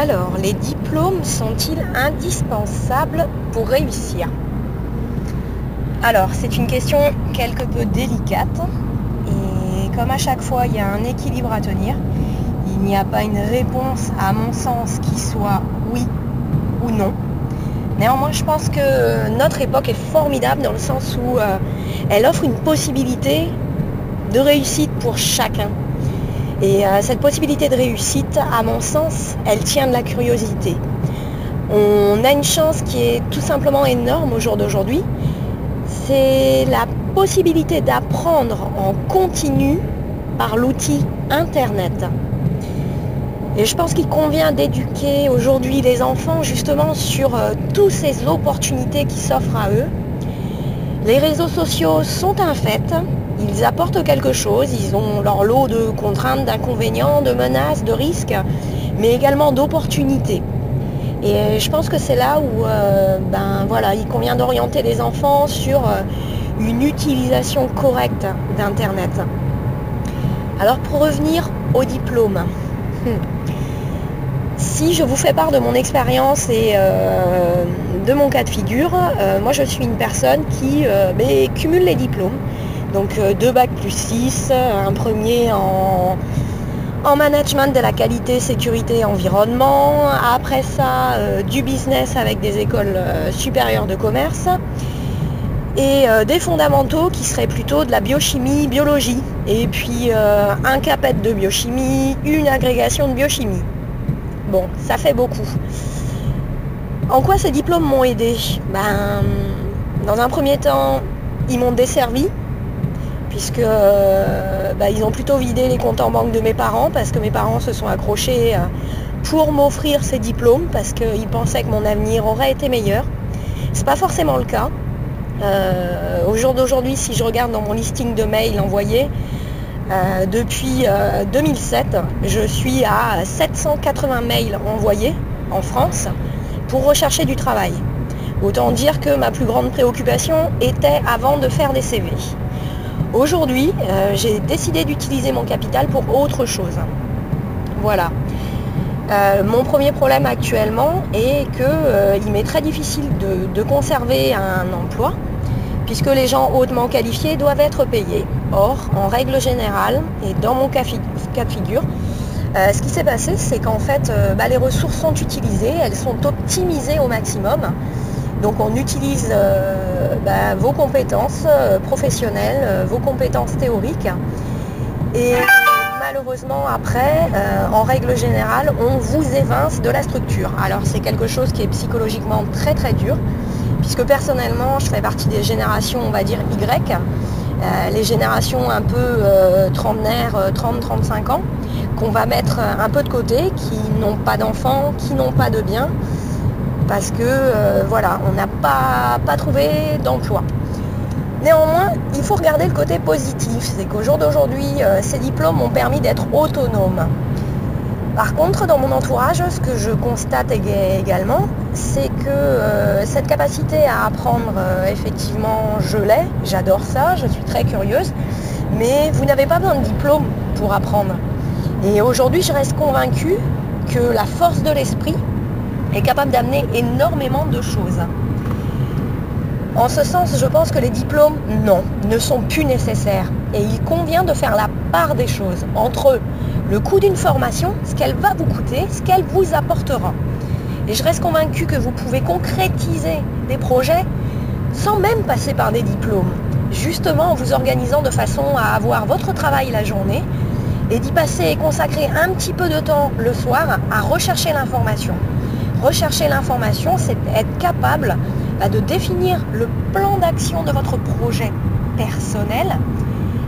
Alors, les diplômes sont-ils indispensables pour réussir? Alors, c'est une question quelque peu délicate. Et comme à chaque fois, il y a un équilibre à tenir, il n'y a pas une réponse, à mon sens, qui soit oui ou non. Néanmoins, je pense que notre époque est formidable dans le sens où euh, elle offre une possibilité de réussite pour chacun. Et euh, cette possibilité de réussite, à mon sens, elle tient de la curiosité. On a une chance qui est tout simplement énorme au jour d'aujourd'hui. C'est la possibilité d'apprendre en continu par l'outil Internet. Et je pense qu'il convient d'éduquer aujourd'hui les enfants justement sur euh, toutes ces opportunités qui s'offrent à eux. Les réseaux sociaux sont un fait, ils apportent quelque chose, ils ont leur lot de contraintes, d'inconvénients, de menaces, de risques, mais également d'opportunités. Et je pense que c'est là où euh, ben, voilà, il convient d'orienter les enfants sur euh, une utilisation correcte d'Internet. Alors pour revenir au diplôme, hmm. si je vous fais part de mon expérience et euh, de mon cas de figure, moi je suis une personne qui ben, cumule les diplômes. Donc euh, deux bacs plus 6, un premier en, management de la qualité, sécurité et environnement. Après ça, euh, du business avec des écoles euh, supérieures de commerce. Et des fondamentaux qui seraient plutôt de la biochimie, biologie. Et puis un capet de biochimie, une agrégation de biochimie. Bon, ça fait beaucoup. En quoi ces diplômes m'ont aidé? Ben, Dans un premier temps, ils m'ont desservi puisque euh, bah, ils ont plutôt vidé les comptes en banque de mes parents parce que mes parents se sont accrochés euh, pour m'offrir ces diplômes parce qu'ils pensaient que mon avenir aurait été meilleur. Ce n'est pas forcément le cas. Euh, au jour d'aujourd'hui, si je regarde dans mon listing de mails envoyés, depuis 2007, je suis à 780 mails envoyés en France pour rechercher du travail. Autant dire que ma plus grande préoccupation était avant de faire des CV. Aujourd'hui, euh, j'ai décidé d'utiliser mon capital pour autre chose. Voilà. Euh, mon premier problème actuellement est qu'il euh, m'est très difficile de, conserver un emploi puisque les gens hautement qualifiés doivent être payés. Or, en règle générale, et dans mon cas, de figure, ce qui s'est passé, c'est qu'en fait, bah, les ressources sont utilisées, elles sont optimisées au maximum. Donc on utilise euh, bah, vos compétences euh, professionnelles, euh, vos compétences théoriques. Et malheureusement après, en règle générale, on vous évince de la structure. Alors c'est quelque chose qui est psychologiquement très très dur, puisque personnellement je fais partie des générations, on va dire Y, les générations un peu trentenaires, 30-35 ans, qu'on va mettre un peu de côté, qui n'ont pas d'enfants, qui n'ont pas de biens, parce que euh, voilà, on n'a pas, pas trouvé d'emploi. Néanmoins, il faut regarder le côté positif, c'est qu'au jour d'aujourd'hui, euh, ces diplômes m'ont permis d'être autonome. Par contre, dans mon entourage, ce que je constate également, c'est que euh, cette capacité à apprendre, effectivement, je l'ai, j'adore ça, je suis très curieuse, mais vous n'avez pas besoin de diplôme pour apprendre. Et aujourd'hui, je reste convaincue que la force de l'esprit, est capable d'amener énormément de choses. En ce sens, je pense que les diplômes, non, ne sont plus nécessaires. Et il convient de faire la part des choses entre le coût d'une formation, ce qu'elle va vous coûter, ce qu'elle vous apportera. Et je reste convaincue que vous pouvez concrétiser des projets sans même passer par des diplômes. Justement en vous organisant de façon à avoir votre travail la journée et d'y passer et consacrer un petit peu de temps le soir à rechercher l'information. Rechercher l'information, c'est être capable bah, de définir le plan d'action de votre projet personnel,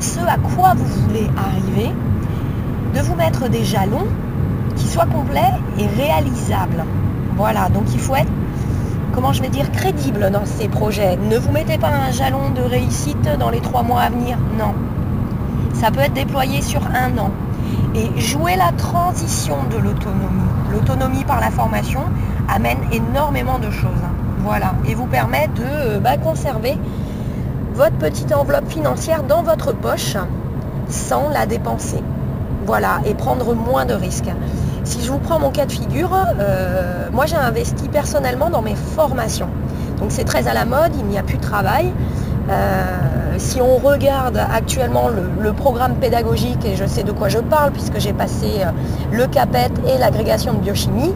ce à quoi vous voulez arriver, de vous mettre des jalons qui soient complets et réalisables. Voilà, donc il faut être, comment je vais dire, crédible dans ces projets. Ne vous mettez pas un jalon de réussite dans les trois mois à venir, non. Ça peut être déployé sur un an. Et jouer la transition de l'autonomie L'autonomie par la formation amène énormément de choses. Voilà. Et vous permet de euh, bah, conserver votre petite enveloppe financière dans votre poche sans la dépenser. Voilà. Et prendre moins de risques. Si je vous prends mon cas de figure, euh, moi j'ai investi personnellement dans mes formations. Donc c'est très à la mode, il n'y a plus de travail. Euh, si on regarde actuellement le, programme pédagogique, et je sais de quoi je parle puisque j'ai passé euh, le CAPET et l'agrégation de biochimie,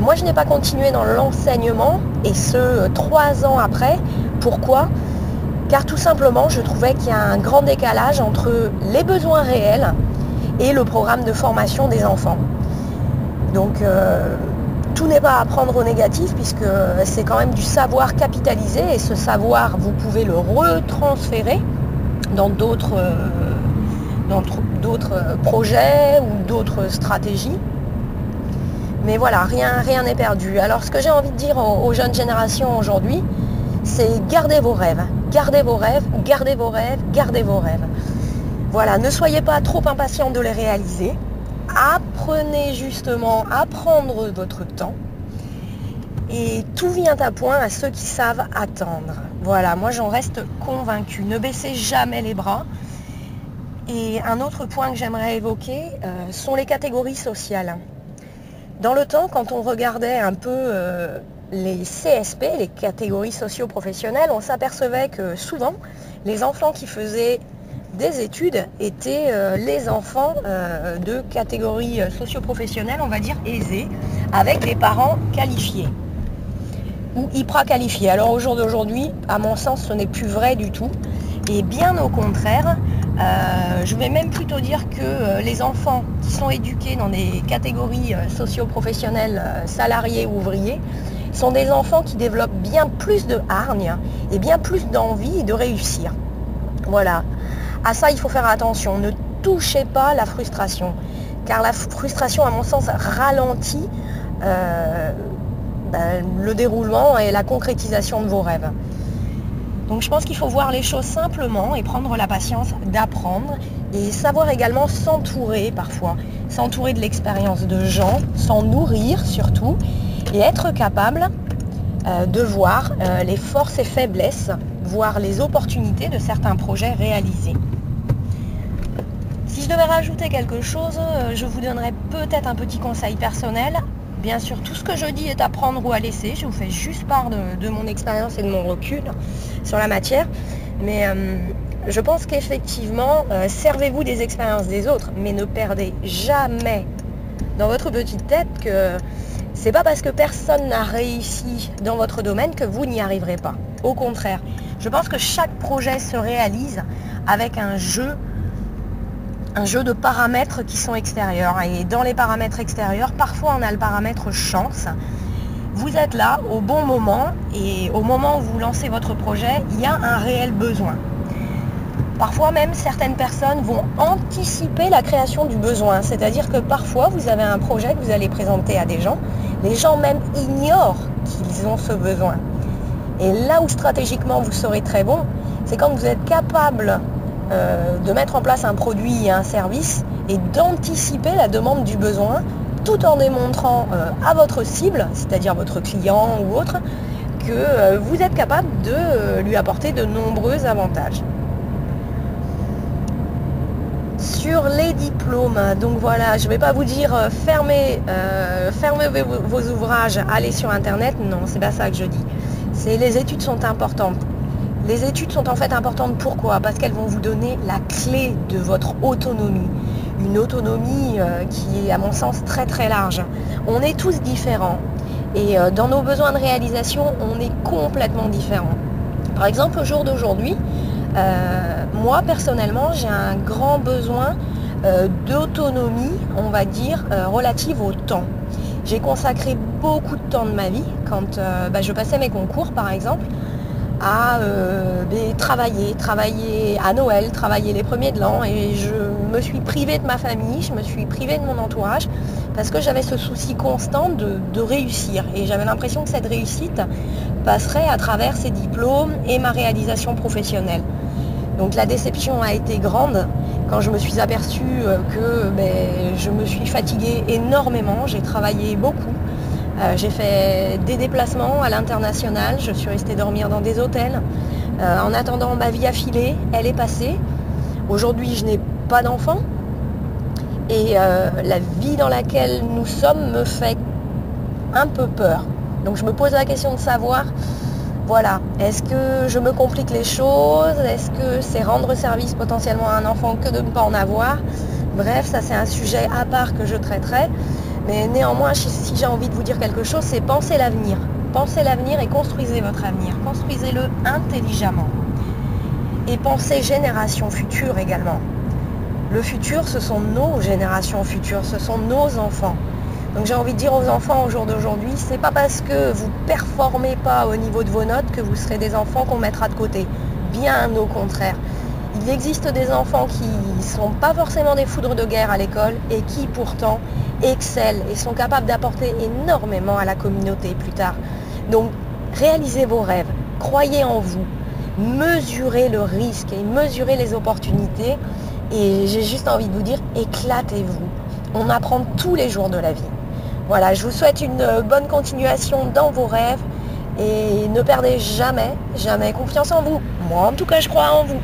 moi je n'ai pas continué dans l'enseignement et ce trois ans après. Pourquoi? Car tout simplement je trouvais qu'il y a un grand décalage entre les besoins réels et le programme de formation des enfants. Donc euh, tout n'est pas à prendre au négatif puisque c'est quand même du savoir capitalisé et ce savoir, vous pouvez le retransférer dans d'autres euh, projets ou d'autres stratégies. Mais voilà, rien n'est perdu. Alors ce que j'ai envie de dire aux, jeunes générations aujourd'hui, c'est gardez vos rêves, gardez vos rêves, gardez vos rêves, gardez vos rêves. Voilà, ne soyez pas trop impatient de les réaliser apprenez justement à prendre votre temps. Et tout vient à point à ceux qui savent attendre. Voilà, moi j'en reste convaincue. Ne baissez jamais les bras. Et un autre point que j'aimerais évoquer euh, sont les catégories sociales. Dans le temps, quand on regardait un peu euh, les CSP, les catégories socio-professionnelles, on s'apercevait que souvent, les enfants qui faisaient des études étaient euh, les enfants euh, de catégorie euh, socio-professionnelle, on va dire aisée, avec des parents qualifiés ou hyper qualifiés. Alors au jour d'aujourd'hui, à mon sens, ce n'est plus vrai du tout. Et bien au contraire, je vais même plutôt dire que les enfants qui sont éduqués dans des catégories socio-professionnelles, salariés ou ouvriers, sont des enfants qui développent bien plus de hargne et bien plus d'envie de réussir. Voilà. À ça, il faut faire attention. Ne touchez pas la frustration. Car la frustration, à mon sens, ralentit euh, ben, le déroulement et la concrétisation de vos rêves. Donc je pense qu'il faut voir les choses simplement et prendre la patience d'apprendre et savoir également s'entourer parfois, s'entourer de l'expérience de gens, s'en nourrir surtout et être capable euh, de voir euh, les forces et faiblesses, voir les opportunités de certains projets réalisés. Je devais rajouter quelque chose, euh, je vous donnerais peut-être un petit conseil personnel. Bien sûr, tout ce que je dis est à prendre ou à laisser. Je vous fais juste part de, mon expérience et de mon recul sur la matière. Mais euh, je pense qu'effectivement, euh, servez-vous des expériences des autres, mais ne perdez jamais dans votre petite tête que c'est pas parce que personne n'a réussi dans votre domaine que vous n'y arriverez pas. Au contraire, je pense que chaque projet se réalise avec un jeu un jeu de paramètres qui sont extérieurs. Et dans les paramètres extérieurs, parfois on a le paramètre chance. Vous êtes là au bon moment et au moment où vous lancez votre projet, il y a un réel besoin. Parfois même, certaines personnes vont anticiper la création du besoin. C'est-à-dire que parfois, vous avez un projet que vous allez présenter à des gens. Les gens même ignorent qu'ils ont ce besoin. Et là où stratégiquement vous serez très bon, c'est quand vous êtes capable euh, de mettre en place un produit et un service et d'anticiper la demande du besoin tout en démontrant euh, à votre cible, c'est-à-dire votre client ou autre, que euh, vous êtes capable de lui apporter de nombreux avantages. Sur les diplômes, donc voilà, je ne vais pas vous dire fermez, fermez vos, ouvrages, allez sur internet, non, c'est pas ça que je dis. Les études sont importantes. Les études sont en fait importantes pourquoi? Parce qu'elles vont vous donner la clé de votre autonomie. Une autonomie euh, qui est à mon sens très très large. On est tous différents. Et euh, dans nos besoins de réalisation, on est complètement différents. Par exemple, au jour d'aujourd'hui, euh, moi personnellement, j'ai un grand besoin d'autonomie, on va dire, relative au temps. J'ai consacré beaucoup de temps de ma vie quand bah, je passais mes concours, par exemple à euh, travailler, travailler à Noël, travailler les premiers de l'an. Et je me suis privée de ma famille, je me suis privée de mon entourage parce que j'avais ce souci constant de, réussir. Et j'avais l'impression que cette réussite passerait à travers ces diplômes et ma réalisation professionnelle. Donc la déception a été grande quand je me suis aperçue euh, que ben, je me suis fatiguée énormément, j'ai travaillé beaucoup euh, j'ai fait des déplacements à l'international, je suis restée dormir dans des hôtels. Euh, en attendant, ma vie a filé, elle est passée. Aujourd'hui, je n'ai pas d'enfant. Et euh, la vie dans laquelle nous sommes me fait un peu peur. Donc je me pose la question de savoir, voilà, est-ce que je me complique les choses? Est-ce que c'est rendre service potentiellement à un enfant que de ne pas en avoir? Bref, ça c'est un sujet à part que je traiterai. Mais néanmoins, si j'ai envie de vous dire quelque chose, c'est penser l'avenir. Pensez l'avenir et construisez votre avenir. Construisez-le intelligemment. Et pensez génération future également. Le futur, ce sont nos générations futures, ce sont nos enfants. Donc j'ai envie de dire aux enfants au jour d'aujourd'hui, c'est pas parce que vous performez pas au niveau de vos notes que vous serez des enfants qu'on mettra de côté. Bien au contraire. Il existe des enfants qui ne sont pas forcément des foudres de guerre à l'école et qui pourtant excellent et sont capables d'apporter énormément à la communauté plus tard. Donc réalisez vos rêves, croyez en vous, mesurez le risque et mesurez les opportunités. Et j'ai juste envie de vous dire, éclatez-vous. On apprend tous les jours de la vie. Voilà, je vous souhaite une bonne continuation dans vos rêves et ne perdez jamais, jamais confiance en vous. Moi en tout cas, je crois en vous.